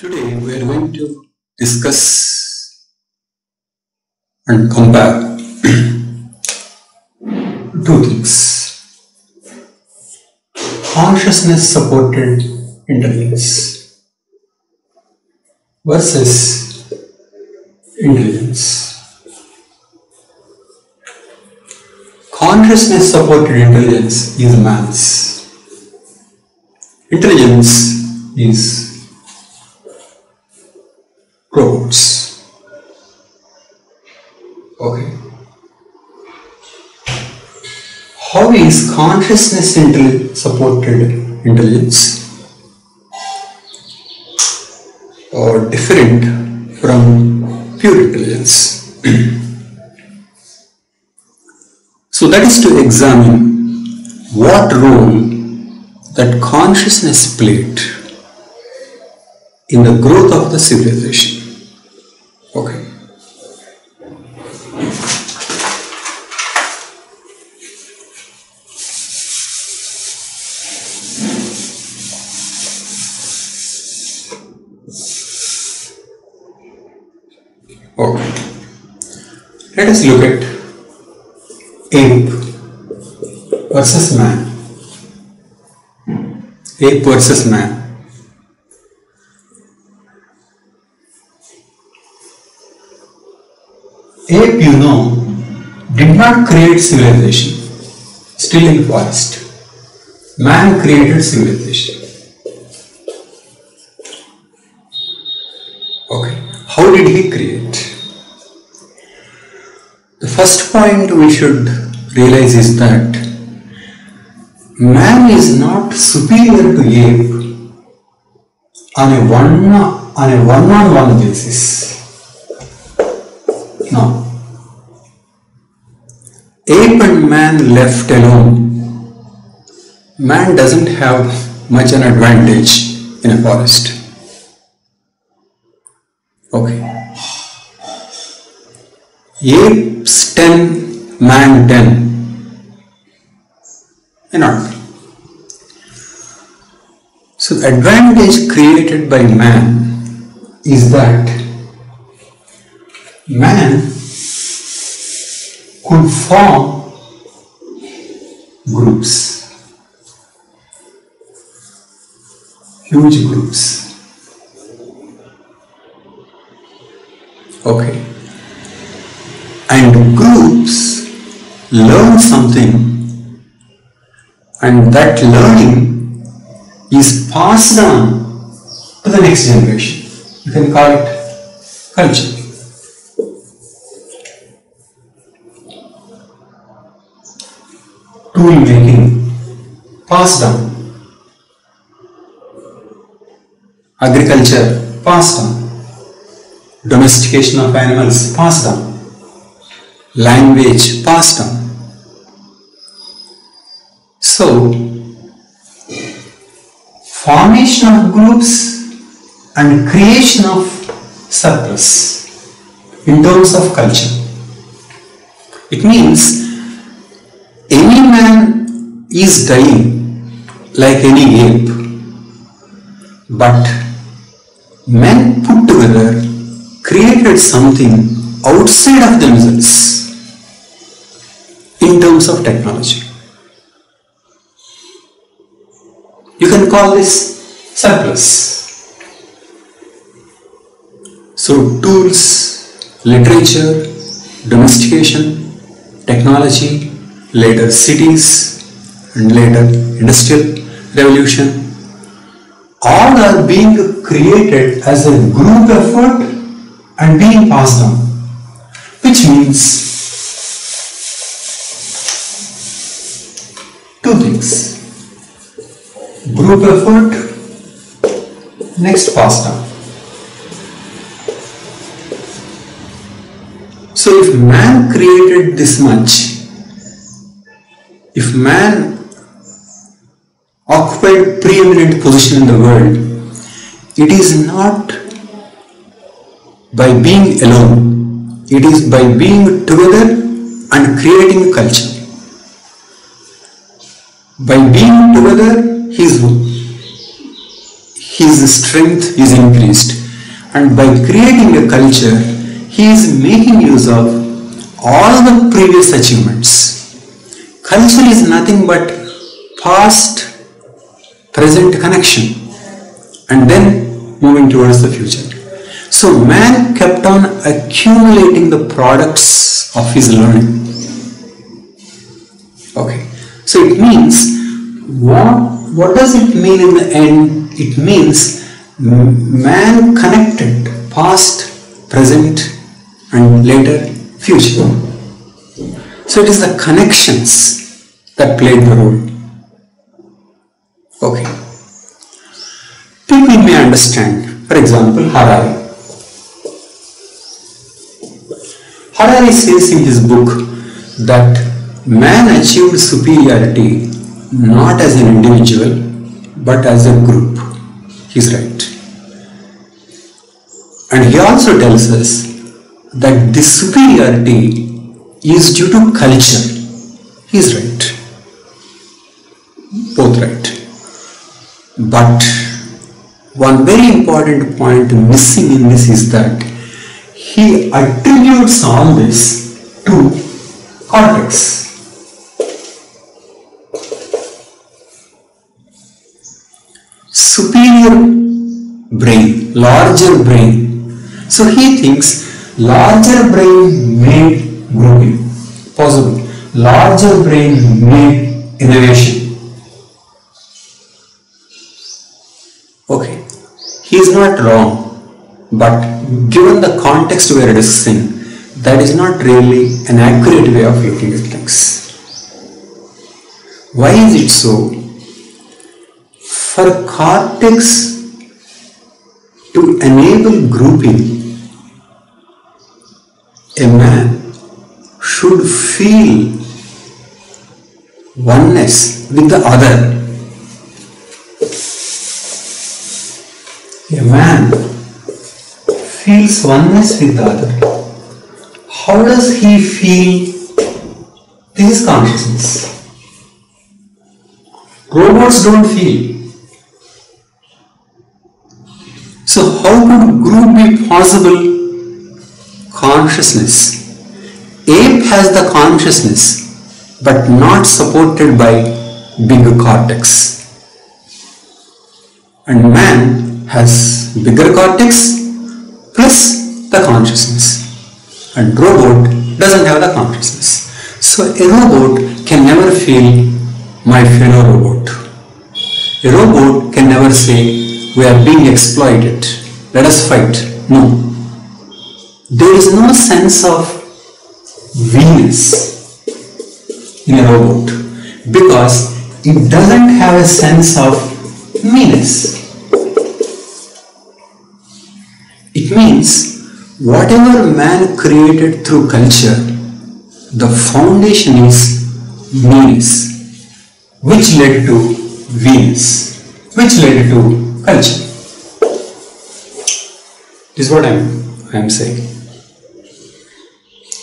Today we are going to discuss and compare two things consciousness supported intelligence versus intelligence. Consciousness supported intelligence is man's, intelligence is robots. Okay. How is consciousness intelli- supported intelligence or different from pure intelligence? so that is to examine what role that consciousness played in the growth of the civilization. Let us look at ape versus man. Ape versus man. Ape, you know, did not create civilization, still in forest. Man created civilization. Okay, how did he create? First point we should realize is that man is not superior to ape on a one on a one-on-one basis. No. Ape and man left alone, man doesn't have much an advantage in a forest. Okay. Apes 10, man 10. May not. So the advantage created by man is that man could form groups, huge groups. Okay. And groups learn something, and that learning is passed on to the next generation. You can call it culture. tool making passed down agriculture passed down domestication of animals passed down language passed down so formation of groups and creation of surplus in terms of culture it means any man is dying like any ape, but men put together created something outside of themselves in terms of technology. You can call this surplus. So, tools, literature, domestication, technology, later cities and later industrial revolution all are being created as a group effort and being passed on which means two things group effort next on so if man created this much if man occupied preeminent position in the world, it is not by being alone, it is by being together and creating culture. By being together, he is, his strength is increased. And by creating a culture, he is making use of all the previous achievements. Culture is nothing but past present connection and then moving towards the future. So man kept on accumulating the products of his learning. Okay. So it means what what does it mean in the end? It means man connected past, present and later future. So it is the connections that played the role. Okay. People may understand, for example, Harari. Harari says in his book that man achieved superiority not as an individual but as a group. He's right. And he also tells us that this superiority is due to culture. He's right. Both right. But one very important point missing in this is that he attributes all this to cortex. Superior brain, larger brain. So he thinks larger brain made grouping possible. Larger brain made innovation. Okay, he is not wrong, but given the context we are discussing, that is not really an accurate way of looking at things. Why is it so? For cortex to enable grouping, a man should feel oneness with the other. A man feels oneness with the other. How does he feel? This is consciousness. Robots don't feel. So, how could group be possible? Consciousness. Ape has the consciousness but not supported by bigger cortex. And man has bigger cortex plus the consciousness. And robot doesn't have the consciousness. So a robot can never feel my fellow robot. A robot can never say we are being exploited. Let us fight. No. There is no sense of we-ness in a robot because it doesn't have a sense of me-ness. It means whatever man created through culture, the foundation is me-ness, which led to we-ness, which led to culture. This is what I'm, I'm saying.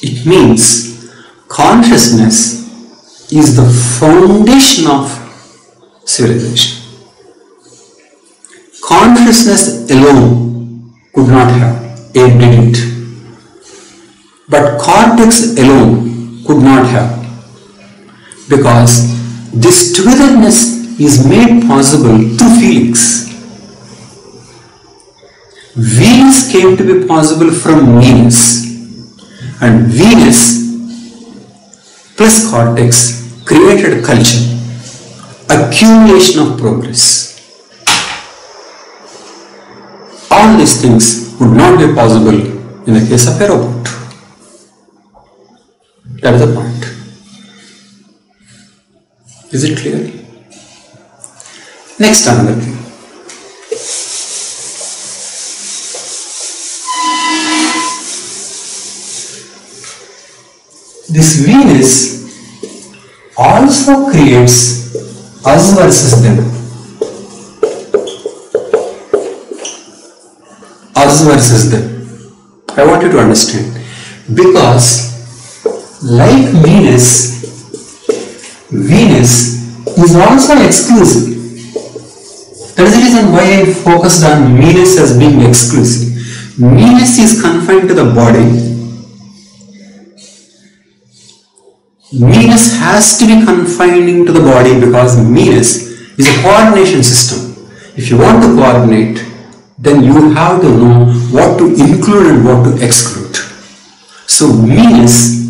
It means consciousness is the foundation of civilization. Consciousness alone could not have, it didn't. But cortex alone could not have because this togetherness is made possible through feelings. Venus came to be possible from Venus and Venus plus cortex created culture, accumulation of progress. All these things would not be possible in the case of a robot. That is the point. Is it clear? Next another thing. This Venus also creates us versus them. Us versus them. I want you to understand. Because, like Venus, Venus is also exclusive. That is the reason why I focused on Venus as being exclusive. Venus is confined to the body. Meanness has to be confining to the body because meanness is a coordination system. If you want to coordinate, then you have to know what to include and what to exclude. So meanness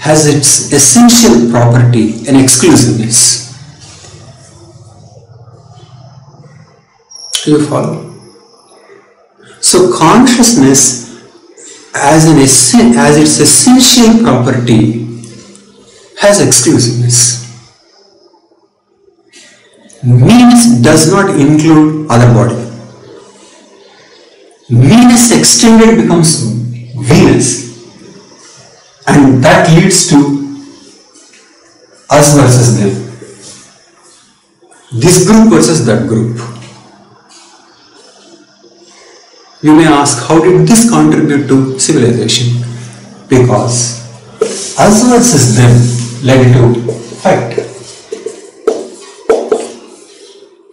has its essential property and exclusiveness. Do you follow? So consciousness as an as its essential property has exclusiveness. Me-ness does not include other body. Me-ness extended becomes we-ness and that leads to us versus them. This group versus that group. You may ask, how did this contribute to civilization? Because us versus them led to fight.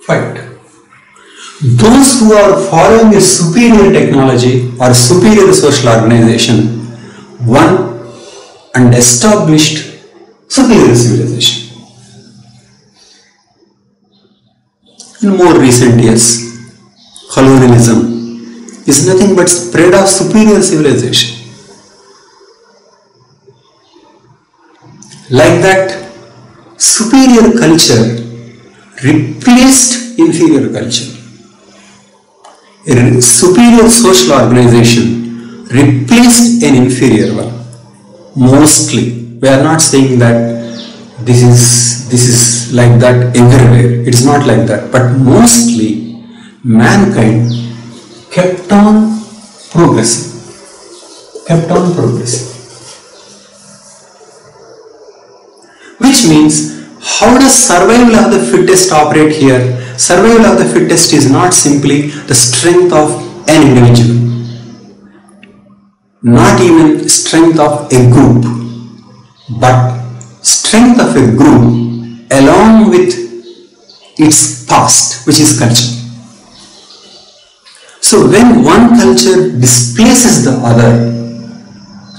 Fight. Those who are following a superior technology or superior social organization won and established superior civilization. In more recent years, colonialism is nothing but spread of superior civilization. Like that, superior culture replaced inferior culture. A superior social organization replaced an inferior one. Mostly, we are not saying that this is this is like that everywhere. It is not like that, but mostly mankind kept on progressing, kept on progressing. Which means, how does survival of the fittest operate here? Survival of the fittest is not simply the strength of an individual, not even strength of a group, but strength of a group along with its past, which is culture. So when one culture displaces the other,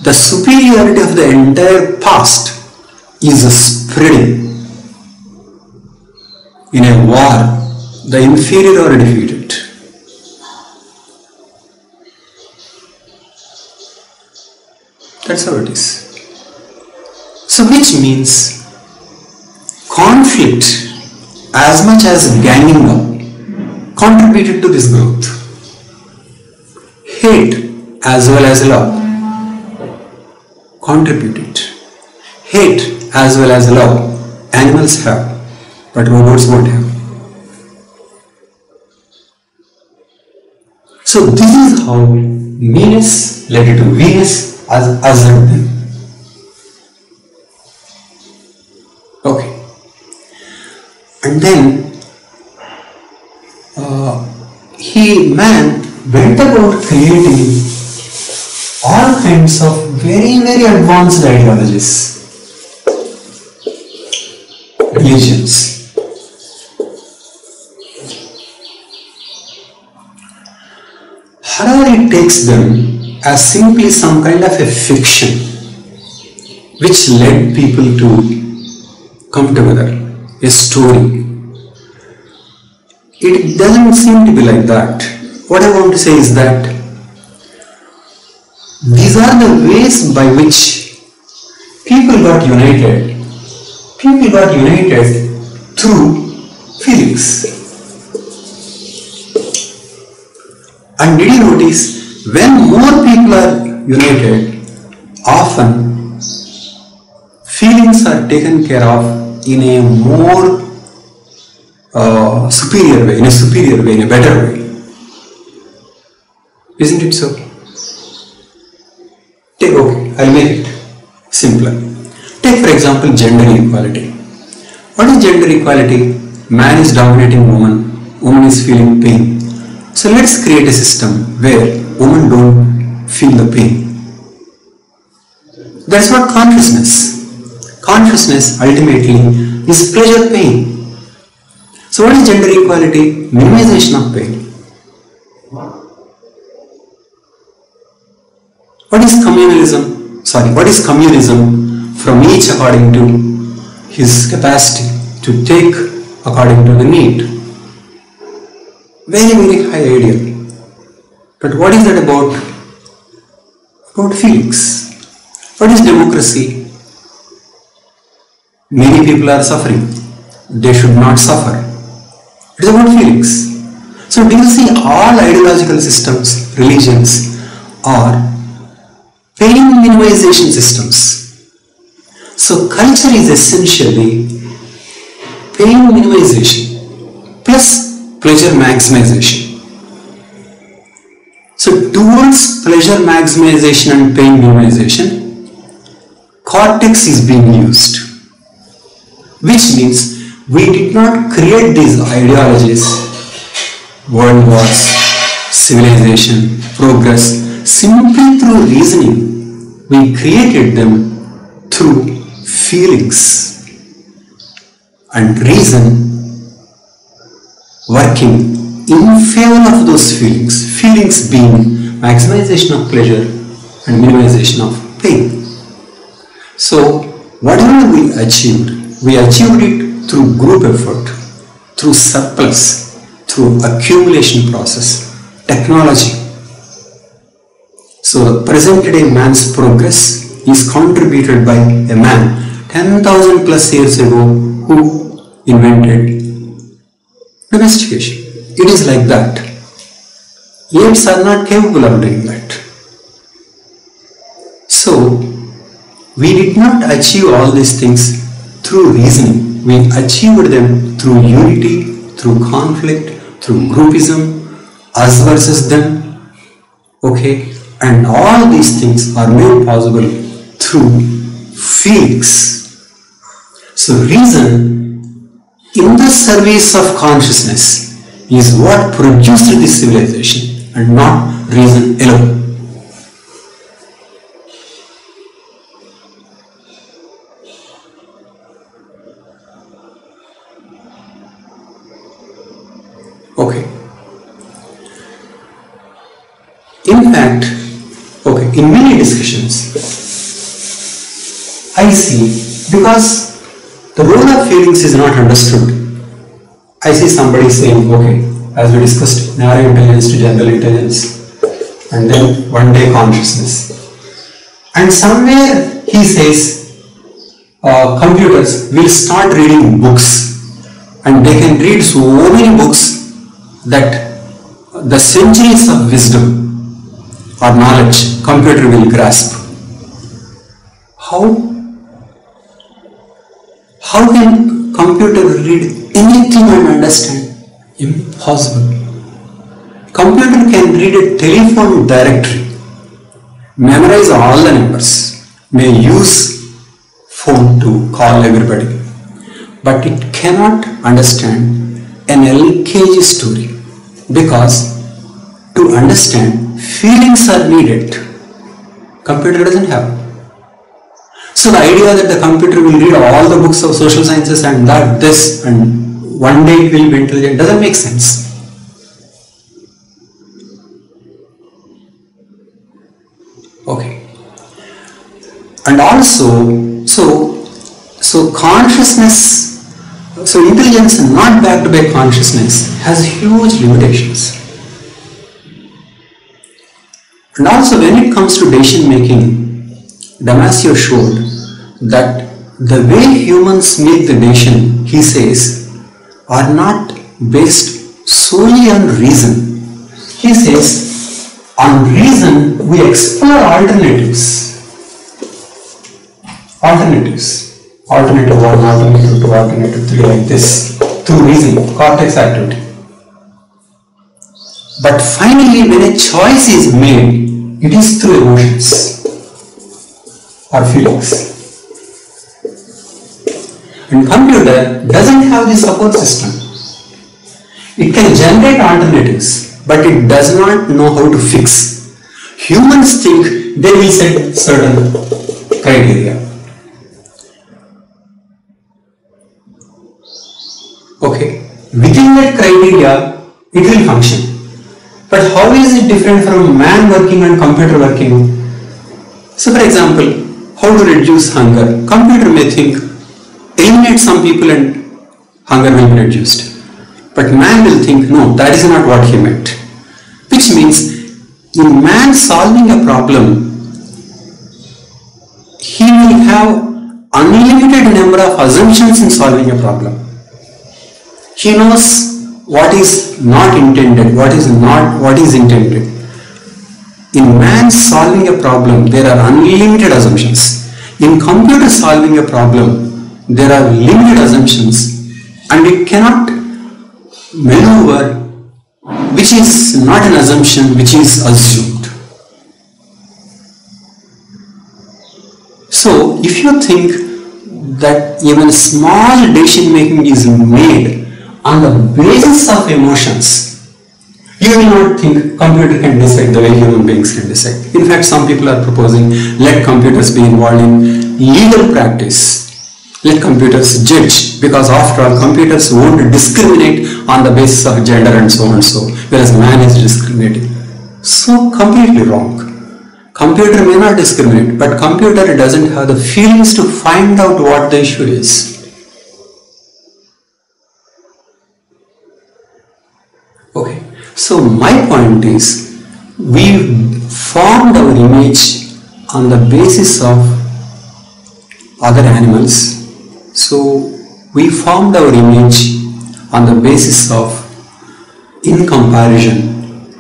the superiority of the entire past is spreading. In a war, the inferior are defeated. That's how it is. So, which means conflict, as much as ganging up, contributed to this growth. Hate, as well as love, contributed. Hate, as well as love, animals have, but robots won't have. So, this is how Venus led to Venus as them. Okay. And then uh, he man went about creating all kinds of very very advanced ideologies, religions. Harari takes them as simply some kind of a fiction which led people to come together, a story. It doesn't seem to be like that. What I want to say is that these are the ways by which people got united. People got united through feelings. And did you notice when more people are united, often feelings are taken care of in a more uh, superior way, in a superior way, in a better way. Isn't it so? Take, okay, I'll make it simpler. Take, for example, gender equality. What is gender equality? Man is dominating woman, woman is feeling pain. So let's create a system where women don't feel the pain. That's what consciousness. Consciousness ultimately is pleasure pain. So what is gender equality? Minimization of pain. What is communalism? Sorry, what is communism? From each according to his capacity to take according to the need. Very, very high ideal. But what is that about? About feelings. What is democracy? Many people are suffering. They should not suffer. It is about feelings. So do you see all ideological systems, religions are pain minimization systems. So culture is essentially pain minimization plus pleasure maximization. So towards pleasure maximization and pain minimization, cortex is being used. Which means we did not create these ideologies, world wars, civilization, progress, simply through reasoning. We created them through feelings and reason working in favor of those feelings. Feelings being maximization of pleasure and minimization of pain. So, whatever we achieved, we achieved it through group effort, through surplus, through accumulation process, technology. So, the present day man's progress is contributed by a man 10,000 plus years ago who invented domestication. It is like that. Apes are not capable of doing that. So, we did not achieve all these things through reasoning. We achieved them through unity, through conflict, through groupism, us versus them. Okay, and all these things are made possible through feelings. So, reason in the service of consciousness is what produced this civilization and not reason alone. Okay. In fact, okay, in many discussions, I see because the role of feelings is not understood. I see somebody saying, okay, as we discussed, narrow intelligence to general intelligence, and then one day consciousness. And somewhere he says, uh, computers will start reading books, and they can read so many books that the centuries of wisdom or knowledge computer will grasp. How? How can computer read anything and understand? Impossible. Computer can read a telephone directory, memorize all the numbers, may use phone to call everybody, but it cannot understand an LKG story because to understand feelings are needed. Computer doesn't have. So the idea that the computer will read all the books of social sciences and that this and one day it will be intelligent doesn't make sense. Okay. And also, so so consciousness, so intelligence not backed by consciousness has huge limitations. And also when it comes to decision making, Damasio showed that the way humans make the decision, he says, are not based solely on reason. He says, on reason we explore alternatives. Alternatives. Alternative 1, alternative 2, alternative 3 like this. Through reason, cortex activity. But finally when a choice is made, it is through emotions or feelings. And computer doesn't have the support system. It can generate alternatives, but it does not know how to fix. Humans think they will set certain criteria. Okay. within that criteria, it will function. But how is it different from man working and computer working? So for example, how to reduce hunger? Computer may think, eliminate some people and hunger will be reduced. But man will think, no, that is not what he meant. Which means, in man solving a problem, he will have unlimited number of assumptions in solving a problem. He knows what is not intended, what is not what is intended. In man solving a problem, there are unlimited assumptions. In computer solving a problem, there are limited assumptions and we cannot maneuver which is not an assumption, which is assumed. So, if you think that even small decision making is made on the basis of emotions, you will not think computer can decide the way human beings can decide. In fact, some people are proposing let computers be involved in legal practice. Let computers judge because after all computers won't discriminate on the basis of gender and so on and so whereas man is discriminating. So completely wrong. Computer may not discriminate but computer doesn't have the feelings to find out what the issue is. Okay, so my point is we formed our image on the basis of other animals. So we formed our image on the basis of in comparison.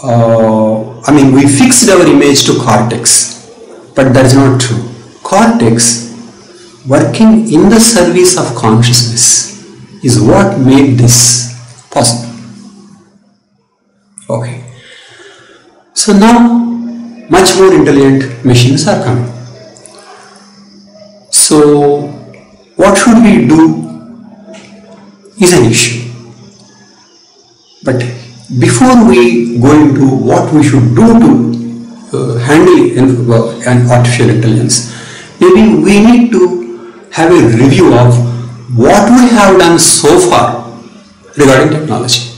Uh, I mean, we fixed our image to cortex, but that is not true. Cortex working in the service of consciousness is what made this possible. Okay. So now much more intelligent machines are coming. So what should we do is an issue. But before we go into what we should do to uh, handle uh, an artificial intelligence, maybe we need to have a review of what we have done so far regarding technology.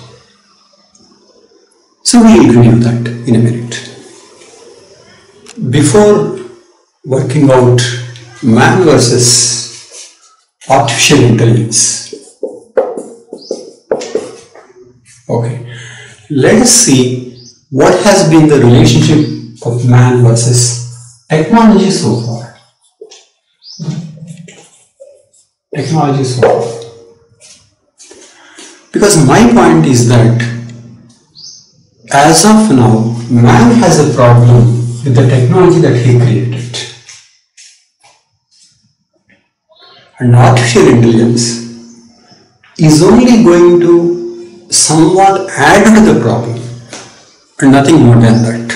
So we will review that in a minute. Before working out man versus artificial intelligence. Okay, let us see what has been the relationship of man versus technology so far. Technology so far. Because my point is that as of now, man has a problem with the technology that he created. And artificial intelligence is only going to somewhat add to the problem and nothing more than that.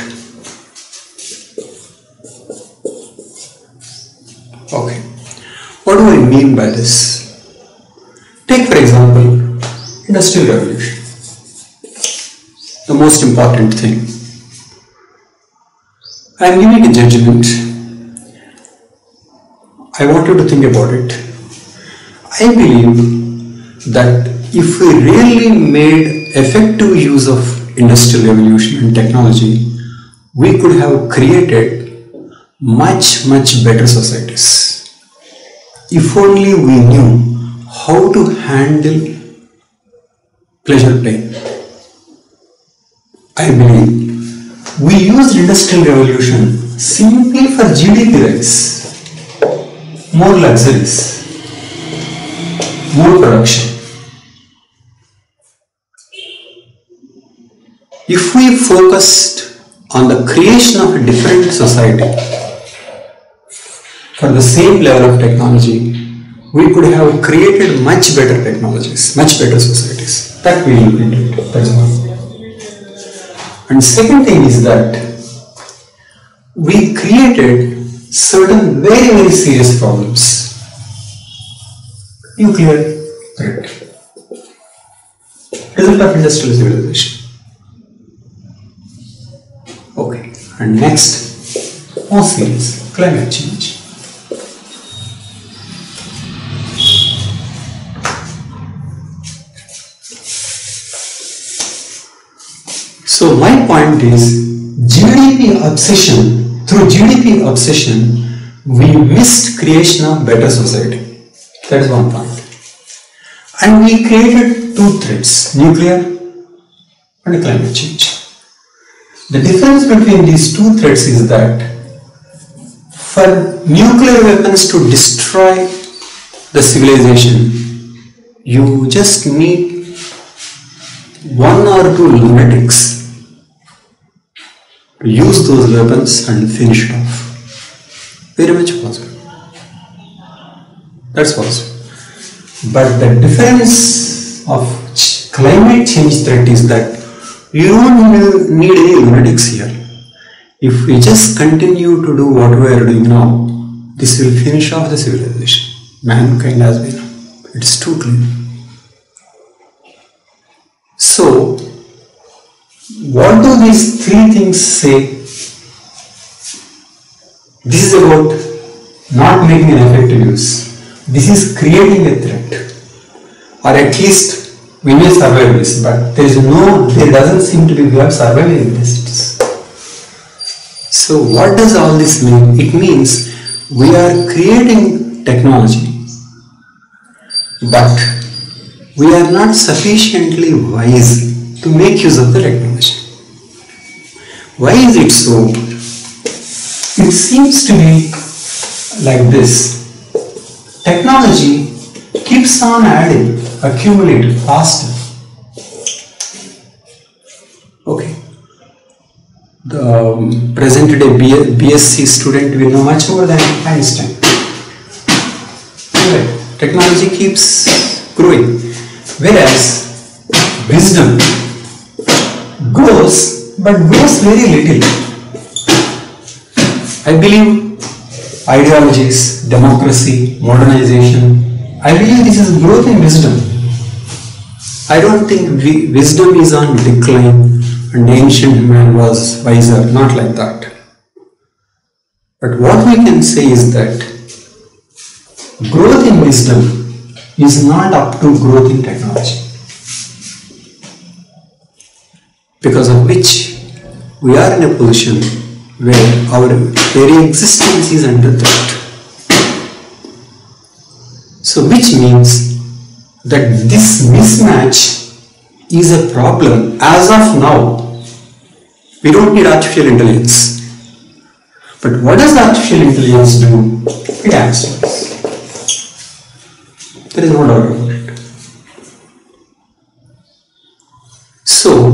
Okay, what do I mean by this? Take for example, industrial revolution the most important thing. I am giving a judgment. I want you to think about it. I believe that if we really made effective use of industrial revolution and technology, we could have created much, much better societies. If only we knew how to handle pleasure pain I believe we used industrial revolution simply for GDP rise, more luxuries, more production. If we focused on the creation of a different society for the same level of technology, we could have created much better technologies, much better societies. That we look into. That's one. And second thing is that we created certain very very serious problems nuclear threat. Result of industrial civilization. Okay, and next, oceans, climate change. So my point is GDP obsession, through GDP obsession, we missed creation of better society. That is one point. And we created two threats, nuclear and climate change. The difference between these two threats is that for nuclear weapons to destroy the civilization, you just need one or two lunatics to use those weapons and finish it off. Very much possible. That's possible. But the difference of climate change threat is that you don't need any lunatics here. If we just continue to do what we are doing now, this will finish off the civilization. Mankind has been. It is too clear. So, what do these three things say? This is about not making an effective use. This is creating a threat. Or at least we may survive this, but there is no, there doesn't seem to be way of surviving this. So what does all this mean? It means we are creating technology, but we are not sufficiently wise to make use of the technology. Why is it so? It seems to be like this. Technology keeps on adding accumulating faster. Okay. The um, present day BSc student will know much more than Einstein. Anyway, technology keeps growing, whereas wisdom grows but grows very little. I believe ideologies, democracy, modernization, I believe this is growth in wisdom. I don't think wisdom is on decline and ancient man was wiser, not like that. But what we can say is that growth in wisdom is not up to growth in technology. Because of which we are in a position where our very existence is under threat. So which means that this mismatch is a problem as of now. We don't need artificial intelligence. But what does artificial intelligence do? It answers. There is no doubt about it. So,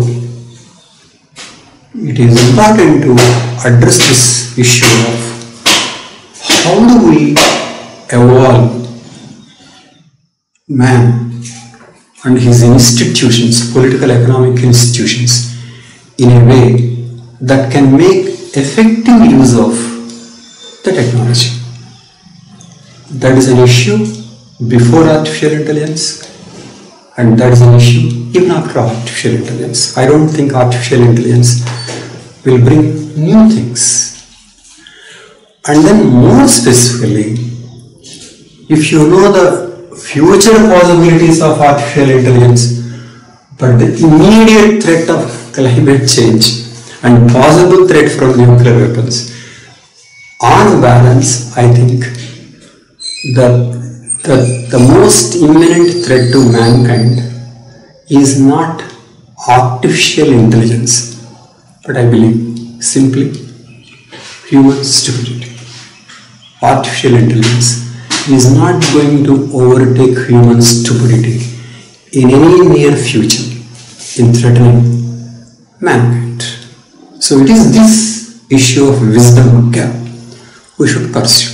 it is important to address this issue of how do we evolve man and his institutions, political economic institutions, in a way that can make effective use of the technology. That is an issue before artificial intelligence and that is an issue even after artificial intelligence. I don't think artificial intelligence will bring new things. And then more specifically, if you know the future possibilities of artificial intelligence, but the immediate threat of climate change and possible threat from nuclear weapons. On balance, I think the, the, the most imminent threat to mankind is not artificial intelligence, but I believe simply human stupidity. Artificial intelligence is not going to overtake human stupidity in any near future in threatening mankind. So it is this issue of wisdom gap we should pursue.